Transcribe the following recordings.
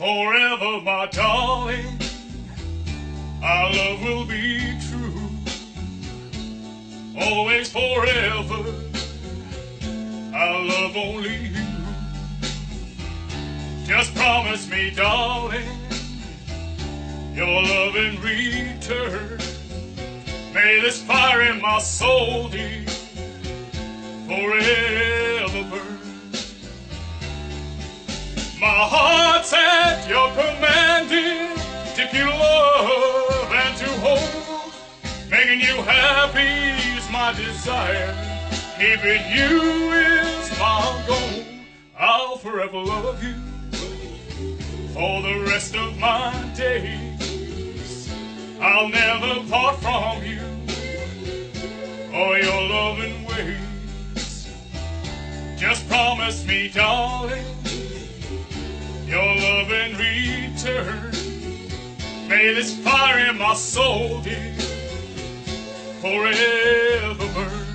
Forever, my darling, our love will be true. Always, forever, I love only you. Just promise me, darling, your love in return. May this fire in my soul, dear, forever burn. My heart's at your command, dear, to keep love and to hold. Making you happy is my desire. Keeping you is my goal. I'll forever love you for the rest of my days. I'll never part from you or your loving ways. Just promise me, darling, your love in return. May this fire in my soul, dear, forever.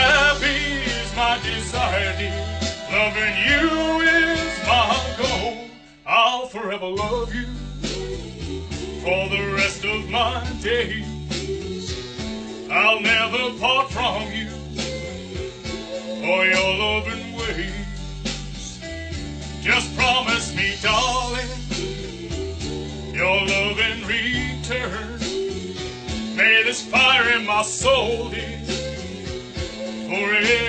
Happy is my desire, dear. Loving you is my goal. I'll forever love you for the rest of my days. I'll never part from you for your loving ways. Just promise me, darling your love return. May this fire in my soul, dear, forever